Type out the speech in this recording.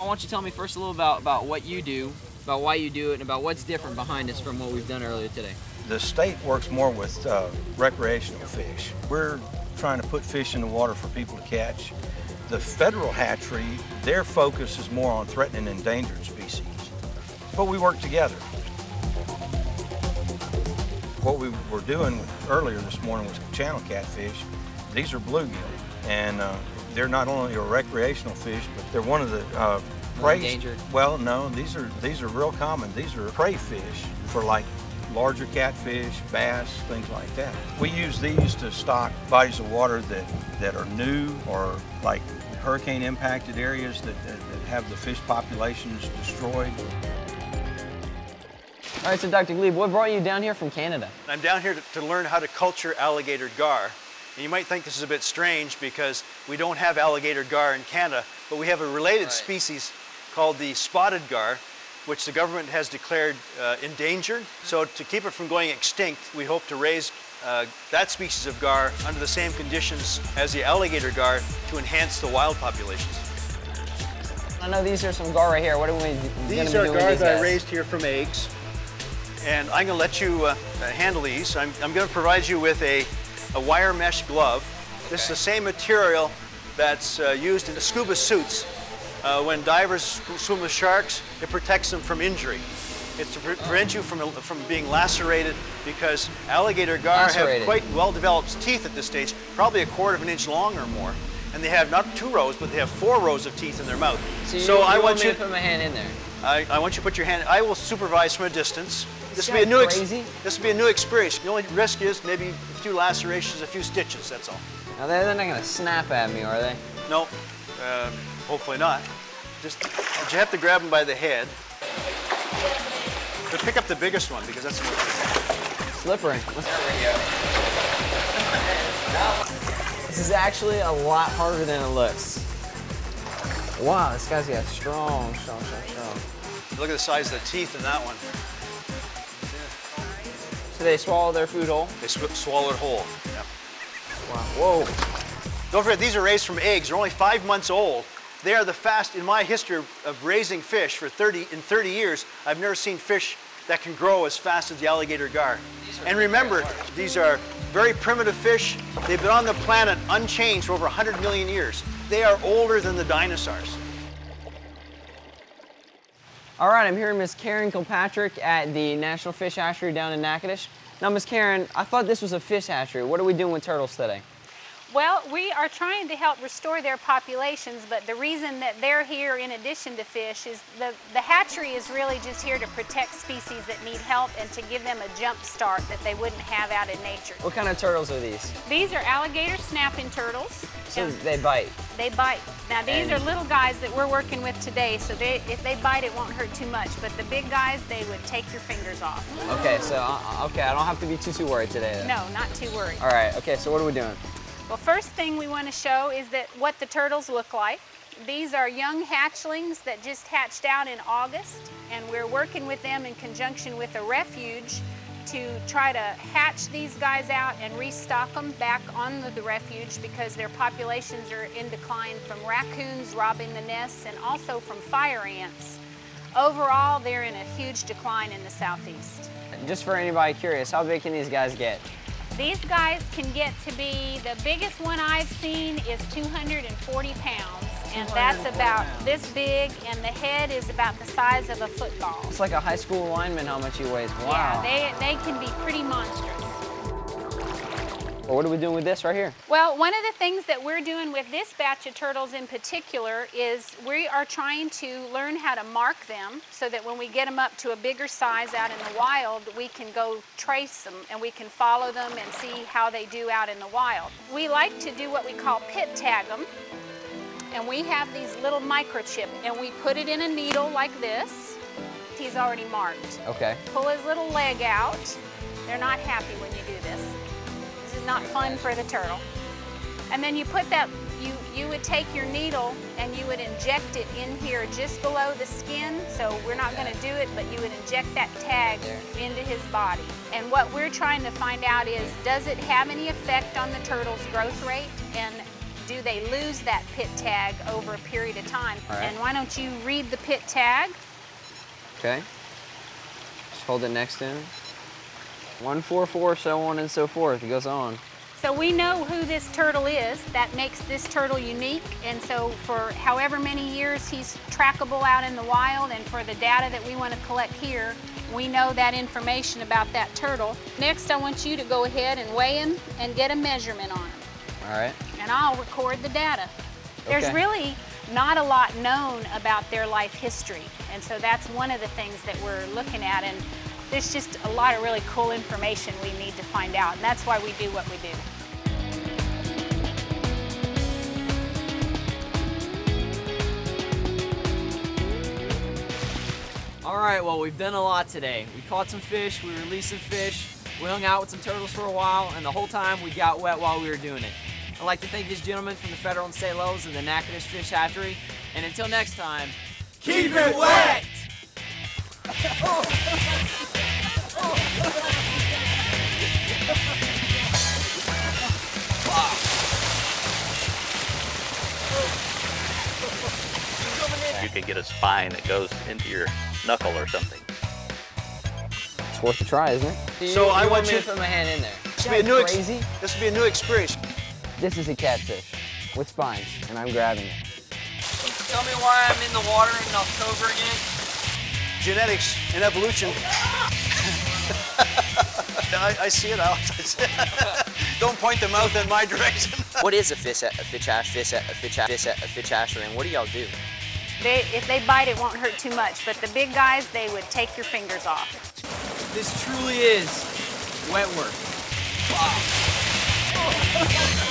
I want you to tell me first a little about, about what you do, about why you do it, and about what's different behind us from what we've done earlier today. The state works more with uh, recreational fish. We're trying to put fish in the water for people to catch. The federal hatchery, their focus is more on threatening endangered species. But we work together. What we were doing earlier this morning was channel catfish. These are bluegill, and uh, they're not only a recreational fish, but they're one of the uh, prey. Endangered? Well, no, these are these are real common. These are prey fish for like larger catfish, bass, things like that. We use these to stock bodies of water that, that are new or like hurricane impacted areas that, that, that have the fish populations destroyed. All right, so Dr. Glebe, what brought you down here from Canada? I'm down here to, to learn how to culture alligator gar. And you might think this is a bit strange because we don't have alligator gar in Canada, but we have a related Right. species called the spotted gar, which the government has declared uh, endangered. So to keep it from going extinct, we hope to raise uh, that species of gar under the same conditions as the alligator gar to enhance the wild populations. I know these are some gar right here. What are we gonna These be are doing with gar these that I raised here from eggs. And I'm going to let you uh, uh, handle these. I'm, I'm going to provide you with a, a wire mesh glove. This is the same material that's uh, used in the scuba suits. Uh, when divers swim with sharks, it protects them from injury. It's to pre- prevent you from, from being lacerated because alligator gar Lacerated. have quite well-developed teeth at this stage, probably a quarter of an inch long or more. And they have not two rows, but they have four rows of teeth in their mouth. So, you, you I want want me you to put my hand in there? I, I want you to put your hand. I will supervise from a distance. This will be a new crazy? This will be a new experience. The only risk is maybe a few lacerations, a few stitches. That's all. Now, they're, they're not gonna snap at me, are they? No, uh, hopefully not. Just you have to grab them by the head. But pick up the biggest one because that's the Slippery. This is actually a lot harder than it looks. Wow, this guy's got strong, strong, strong, strong. Look at the size of the teeth in that one. So they swallow their food whole? They sw- swallow it whole. Yeah. Wow. Whoa. Don't forget, these are raised from eggs. They're only five months old. They are the fast, in my history of- of raising fish for 30, in 30 years, I've never seen fish that can grow as fast as the alligator gar. And remember, these are very primitive fish. They've been on the planet unchanged for over 100 million years. They are older than the dinosaurs. All right, I'm here with Miss Karen Kilpatrick at the National Fish Hatchery down in Natchitoches. Now, Miss Karen, I thought this was a fish hatchery. What are we doing with turtles today? Well, we are trying to help restore their populations, but the reason that they're here in addition to fish is the, the hatchery is really just here to protect species that need help and to give them a jump start that they wouldn't have out in nature. What kind of turtles are these? These are alligator snapping turtles. So they bite. they bite. Now these And- are little guys that we're working with today, so they, if they bite it won't hurt too much, but the big guys, they would take your fingers off. Okay, so uh, okay, I don't have to be too too worried today. Then. No, not too worried. All right. Okay, so what are we doing? Well, first thing we want to show is that what the turtles look like. These are young hatchlings that just hatched out in August, and we're working with them in conjunction with a refuge to try to hatch these guys out and restock them back on the, the refuge because their populations are in decline from raccoons robbing the nests and also from fire ants. Overall, they're in a huge decline in the southeast. Just for anybody curious, how big can these guys get? These guys can get to be, the biggest one I've seen is 240 pounds. And that's about pounds. this big, and the head is about the size of a football. It's like a high school lineman. How much he weighs? Wow. Yeah, they, they can be pretty monstrous. Well, what are we doing with this right here? Well, one of the things that we're doing with this batch of turtles in particular is we are trying to learn how to mark them so that when we get them up to a bigger size out in the wild, we can go trace them and we can follow them and see how they do out in the wild. We like to do what we call pit tag them. And we have these little microchip and we put it in a needle like this. He's already marked Okay. pull his little leg out. They're not happy when you do this. This is not fun for the turtle. And then you put that, you, you would take your needle and you would inject it in here just below the skin. So we're not gonna do it, but you would inject that tag into his body. And what we're trying to find out is, does it have any effect on the turtle's growth rate? And do they lose that pit tag over a period of time. Right. And why don't you read the pit tag? Okay. Just hold it next to him. 144, so on and so forth. It goes on. So we know who this turtle is. That makes this turtle unique. And so for however many years he's trackable out in the wild and for the data that we want to collect here, we know that information about that turtle. Next, I want you to go ahead and weigh him and get a measurement on him. All right. And I'll record the data. There's really not a lot known about their life history. And so that's one of the things that we're looking at. And there's just a lot of really cool information we need to find out. And that's why we do what we do. All right, well, we've done a lot today. We caught some fish, we released some fish, we hung out with some turtles for a while, and the whole time we got wet while we were doing it. I'd like to thank these gentlemen from the Federal and State Levels and the Natchitoches Fish Hatchery. And until next time, keep it wet! You could get a spine that goes into your knuckle or something. It's worth a try, isn't it? So I want me you- to put my hand in there. This will be a new ex- crazy. This will be a new experience. This is a catfish with spines, and I'm grabbing it. Tell me why I'm in the water in October again. Genetics and evolution. I, I see it, Alex. I see it. Don't point the mouth in my direction. What is a fish, a fish, ash, fish, a fish, a fish, a fish hatchery, and what do y'all do? They, if they bite, it won't hurt too much. But the big guys, they would take your fingers off. This truly is wet work. Wow.